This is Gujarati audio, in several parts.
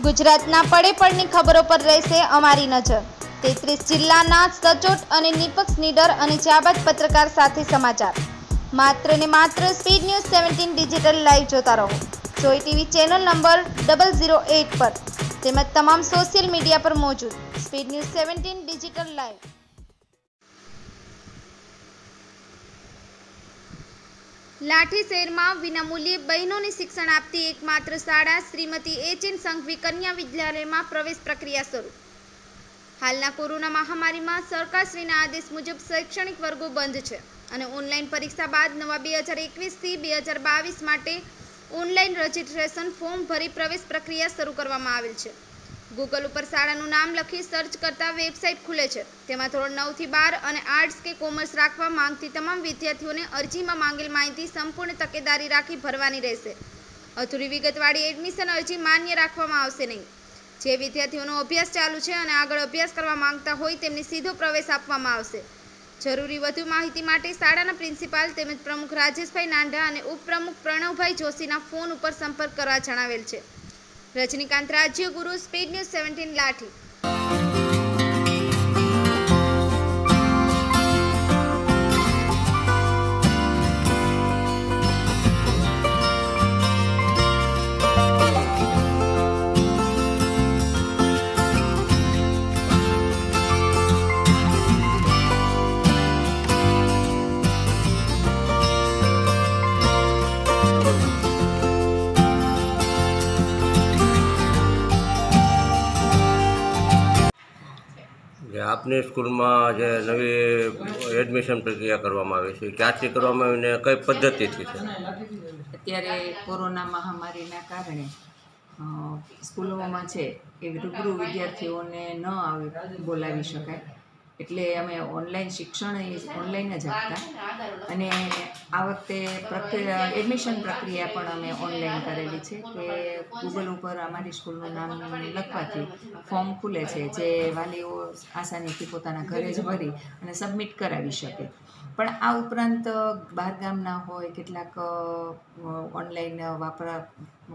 ગુજરાતના પડે પડની ખબરો પર રહેશે અમારી નજર. તેત્રીસ જિલ્લાના સચોટ અને નિપક્ષ નીડર અને જાબાદ પત્રકાર સાથે સમાચાર. માત્ર ને માત્ર speed news seventeen digital live જોતા રહો. જોઈ TV channel number double zero eight પર. તેમજ તમામ સોશિયલ મીડિયા પર મોજૂદ. Speed news seventeen digital live. Lathi શહેરમાં વિનામૂલ્યે બહેનોને શિક્ષણ આપતી એકમાત્ર શાળા શ્રીમતી એચ એન સંઘવી કન્યા વિદ્યાલયમાં પ્રવેશ પ્રક્રિયા શરૂ. હાલના કોરોના મહામારીમાં સરકારશ્રીના આદેશ મુજબ શૈક્ષણિક વર્ગો બંધ છે અને ઓનલાઈન પરીક્ષા બાદ નવા બે હજાર એકવીસથી બે હજાર બાવીસ માટે ઓનલાઈન રજિસ્ટ્રેશન ફોર્મ ભરી પ્રવેશ પ્રક્રિયા શરૂ કરવામાં આવેલ છે. ગૂગલ ઉપર શાળાનું નામ લખી સર્ચ કરતા વેબસાઇટ ખુલે છે. તેમાં ધોરણ નવથી બાર અને આર્ટ્સ કે કોમર્સ રાખવા માંગતી તમામ વિદ્યાર્થીઓને અરજીમાં માંગેલ માહિતી સંપૂર્ણ તકેદારી રાખી ભરવાની રહેશે. અધૂરી વિગતવાળી એડમિશન અરજી માન્ય રાખવામાં આવશે નહીં. જે વિદ્યાર્થીઓનો અભ્યાસ ચાલુ છે અને આગળ અભ્યાસ કરવા માંગતા હોય તેમને સીધો પ્રવેશ આપવામાં આવશે. જરૂરી વધુ માહિતી માટે શાળાના પ્રિન્સિપાલ તેમજ પ્રમુખ રાજેશભાઈ નાંડા અને ઉપપ્રમુખ પ્રણવભાઈ જોશીના ફોન ઉપર સંપર્ક કરવા જણાવેલ છે. Rajnikant Rajyaguru speed news seventeen Lathi. જે આપની સ્કૂલમાં જે નવી એડમિશન પ્રક્રિયા કરવામાં આવી છે, ક્યાંથી કરવામાં આવી ને કઈ પદ્ધતિથી છે? અત્યારે કોરોના મહામારીના કારણે સ્કૂલોમાં છે એ રૂબરૂ વિદ્યાર્થીઓને ન આવે બોલાવી શકાય. એટલે અમે ઓનલાઈન શિક્ષણ ઓનલાઈન જ આપતા. અને આ વખતે એડમિશન પ્રક્રિયા પણ અમે ઓનલાઈન કરેલી છે કે ગૂગલ ઉપર અમારી સ્કૂલનું નામ લખવાથી ફોર્મ ખુલે છે જે વાલીઓ આસાનીથી પોતાના ઘરે જ ભરી અને સબમિટ કરાવી શકે. પણ આ ઉપરાંત બહારગામના હોય, કેટલાક ઓનલાઈન વાપરા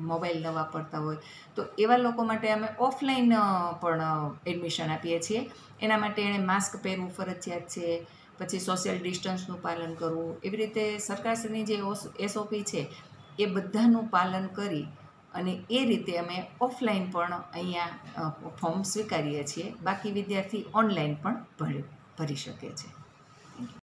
મોબાઈલ ન વાપરતા હોય. તો એવા લોકો માટે અમે ઓફલાઈન પણ એડમિશન આપીએ છીએ. એના માટે એણે માસ્ક પહેરવું ફરજિયાત છે. પછી સોશિયલ ડિસ્ટન્સનું પાલન કરવું. એવી રીતે સરકારશ્રીની જે એસઓપી છે, એ બધાનું પાલન કરી અને એ રીતે અમે ઓફલાઈન પણ અહીંયા ફોર્મ સ્વીકારીએ છીએ. બાકી વિદ્યાર્થી ઓનલાઈન પણ ભરી ભરી શકે છે.